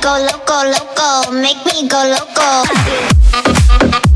go loco, loco, make me go loco.